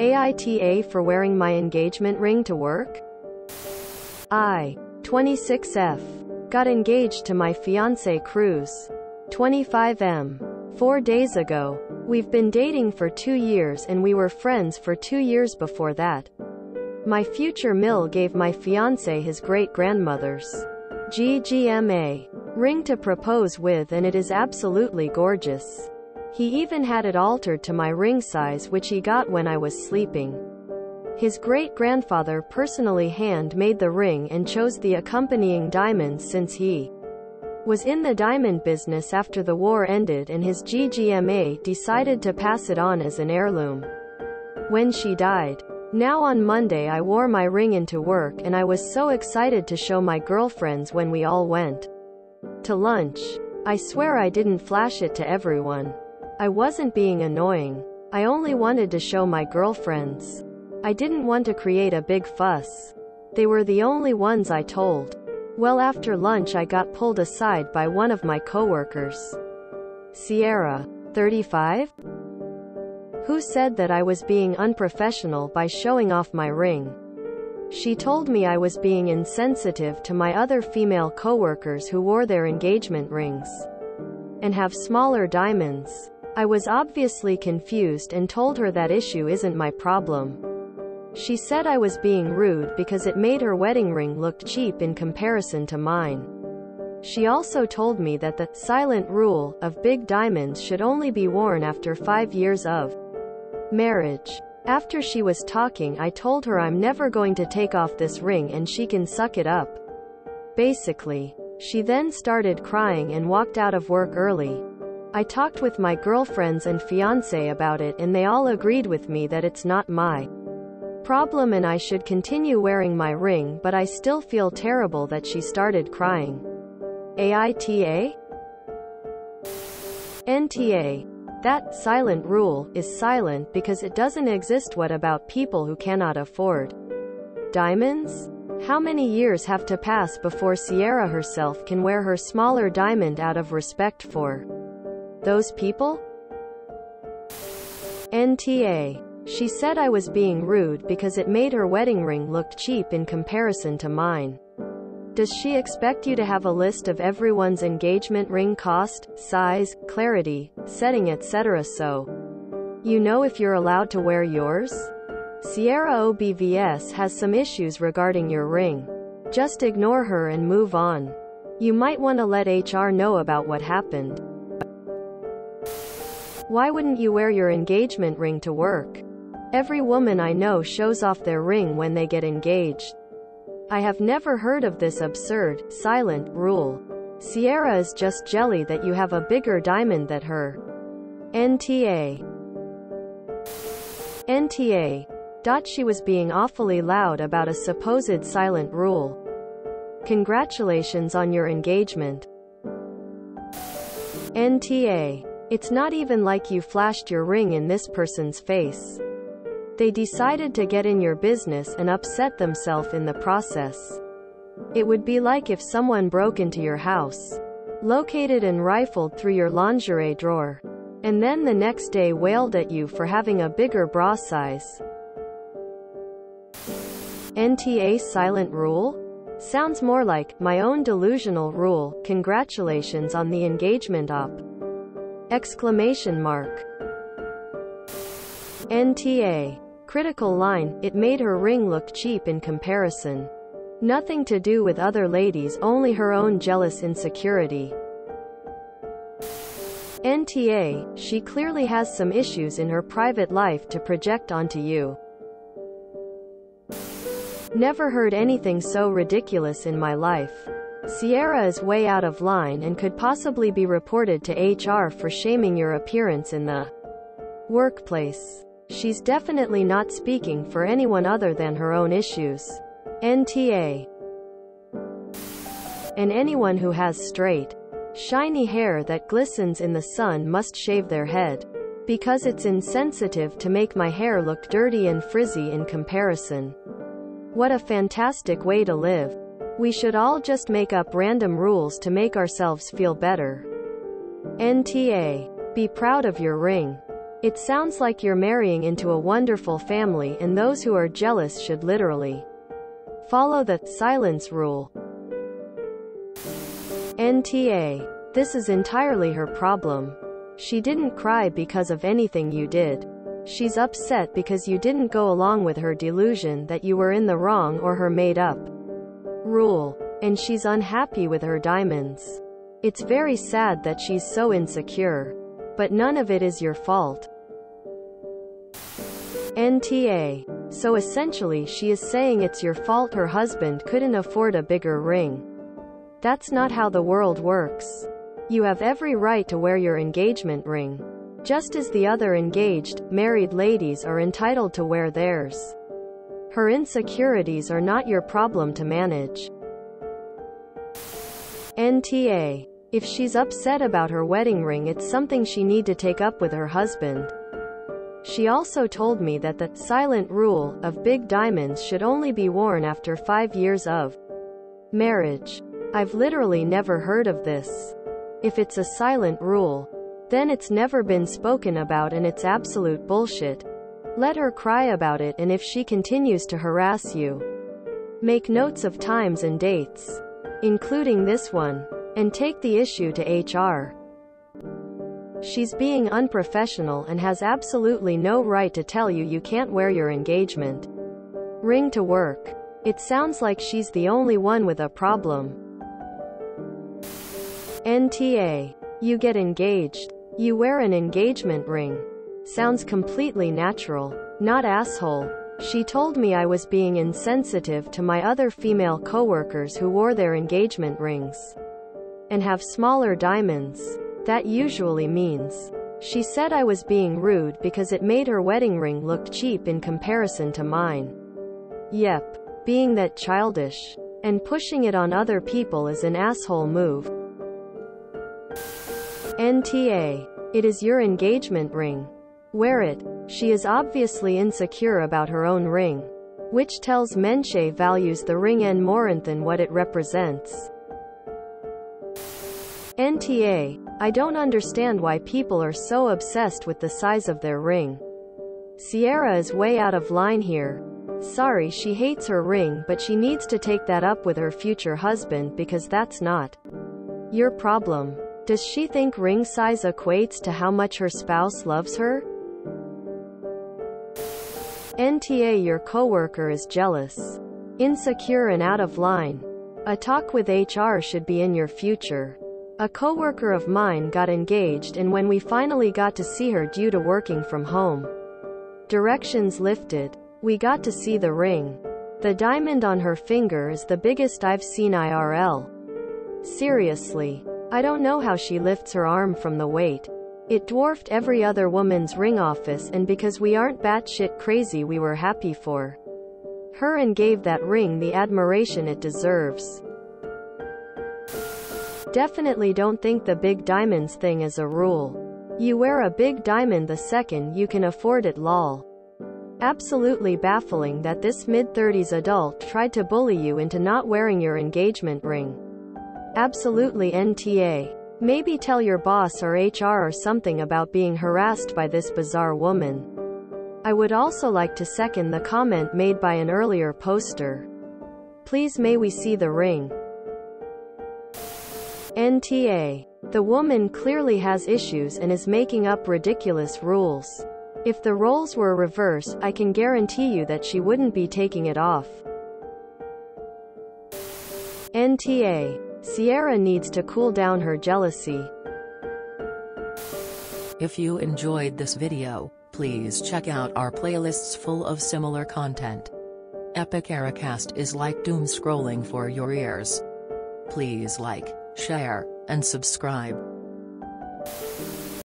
AITA for wearing my engagement ring to work? I, 26F, got engaged to my fiance Cruz, 25M, four days ago. We've been dating for two years and we were friends for two years before that. My future MIL gave my fiance his great grandmother's GGMA ring to propose with, and it is absolutely gorgeous. He even had it altered to my ring size, which he got when I was sleeping. His great grandfather personally hand made the ring and chose the accompanying diamonds since he was in the diamond business after the war ended and his GGMA decided to pass it on as an heirloom. When she died, now on Monday I wore my ring into work and I was so excited to show my girlfriends when we all went to lunch. I swear I didn't flash it to everyone. I wasn't being annoying. I only wanted to show my girlfriends. I didn't want to create a big fuss. They were the only ones I told. Well after lunch I got pulled aside by one of my coworkers. Sierra, 35? who said that I was being unprofessional by showing off my ring. She told me I was being insensitive to my other female coworkers who wore their engagement rings and have smaller diamonds. I was obviously confused and told her that issue isn't my problem. She said I was being rude because it made her wedding ring look cheap in comparison to mine. She also told me that the silent rule of big diamonds should only be worn after five years of Marriage. After she was talking I told her I'm never going to take off this ring and she can suck it up. Basically. She then started crying and walked out of work early. I talked with my girlfriends and fiance about it and they all agreed with me that it's not my problem and I should continue wearing my ring but I still feel terrible that she started crying. AITA? NTA that silent rule is silent because it doesn't exist. What about people who cannot afford diamonds? How many years have to pass before Sierra herself can wear her smaller diamond out of respect for those people? NTA. She said I was being rude because it made her wedding ring look cheap in comparison to mine. Does she expect you to have a list of everyone's engagement ring cost, size, clarity, setting etc. so you know if you're allowed to wear yours? Sierra OBVS has some issues regarding your ring. Just ignore her and move on. You might want to let HR know about what happened. Why wouldn't you wear your engagement ring to work? Every woman I know shows off their ring when they get engaged. I have never heard of this absurd, silent, rule. Sierra is just jelly that you have a bigger diamond than her. NTA. NTA. Dot she was being awfully loud about a supposed silent rule. Congratulations on your engagement. NTA. It's not even like you flashed your ring in this person's face. They decided to get in your business and upset themselves in the process. It would be like if someone broke into your house, located and rifled through your lingerie drawer, and then the next day wailed at you for having a bigger bra size. NTA silent rule? Sounds more like, my own delusional rule, congratulations on the engagement op. Exclamation mark. NTA. Critical line, it made her ring look cheap in comparison. Nothing to do with other ladies, only her own jealous insecurity. NTA, she clearly has some issues in her private life to project onto you. Never heard anything so ridiculous in my life. Sierra is way out of line and could possibly be reported to HR for shaming your appearance in the workplace. She's definitely not speaking for anyone other than her own issues. NTA. And anyone who has straight, shiny hair that glistens in the sun must shave their head. Because it's insensitive to make my hair look dirty and frizzy in comparison. What a fantastic way to live. We should all just make up random rules to make ourselves feel better. NTA. Be proud of your ring. It sounds like you're marrying into a wonderful family and those who are jealous should literally follow the silence rule. NTA. This is entirely her problem. She didn't cry because of anything you did. She's upset because you didn't go along with her delusion that you were in the wrong or her made up rule. And she's unhappy with her diamonds. It's very sad that she's so insecure. But none of it is your fault. NTA. So essentially she is saying it's your fault her husband couldn't afford a bigger ring. That's not how the world works. You have every right to wear your engagement ring. Just as the other engaged, married ladies are entitled to wear theirs. Her insecurities are not your problem to manage. NTA. If she's upset about her wedding ring it's something she need to take up with her husband. She also told me that the silent rule of big diamonds should only be worn after five years of marriage. I've literally never heard of this. If it's a silent rule, then it's never been spoken about and it's absolute bullshit. Let her cry about it and if she continues to harass you, make notes of times and dates, including this one, and take the issue to HR. She's being unprofessional and has absolutely no right to tell you you can't wear your engagement ring to work. It sounds like she's the only one with a problem. NTA. You get engaged. You wear an engagement ring. Sounds completely natural. Not asshole. She told me I was being insensitive to my other female coworkers who wore their engagement rings and have smaller diamonds. That usually means. She said I was being rude because it made her wedding ring look cheap in comparison to mine. Yep. Being that childish. And pushing it on other people is an asshole move. NTA. It is your engagement ring. Wear it. She is obviously insecure about her own ring. Which tells Menche values the ring en more than what it represents. NTA. I don't understand why people are so obsessed with the size of their ring. Sierra is way out of line here. Sorry she hates her ring but she needs to take that up with her future husband because that's not your problem. Does she think ring size equates to how much her spouse loves her? NTA Your coworker is jealous, insecure and out of line. A talk with HR should be in your future. A coworker of mine got engaged and when we finally got to see her due to working from home, directions lifted. We got to see the ring. The diamond on her finger is the biggest I've seen IRL. Seriously. I don't know how she lifts her arm from the weight. It dwarfed every other woman's ring office and because we aren't batshit crazy we were happy for her and gave that ring the admiration it deserves. Definitely don't think the big diamonds thing is a rule. You wear a big diamond the second you can afford it lol. Absolutely baffling that this mid-30s adult tried to bully you into not wearing your engagement ring. Absolutely NTA. Maybe tell your boss or HR or something about being harassed by this bizarre woman. I would also like to second the comment made by an earlier poster. Please may we see the ring. NTA. The woman clearly has issues and is making up ridiculous rules. If the roles were reversed, I can guarantee you that she wouldn't be taking it off. NTA. Sierra needs to cool down her jealousy. If you enjoyed this video, please check out our playlists full of similar content. Epicaricast is like doom scrolling for your ears. Please like, share, and subscribe.